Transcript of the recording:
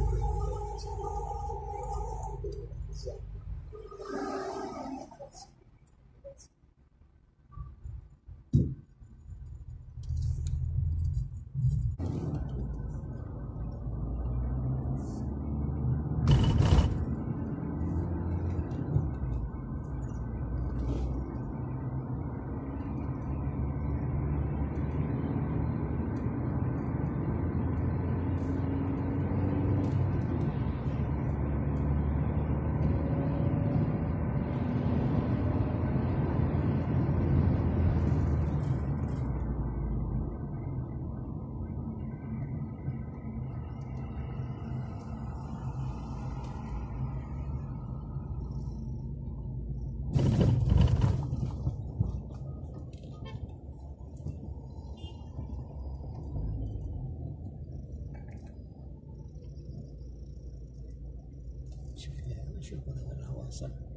Thank you. شوف شوف هذا الهواء صل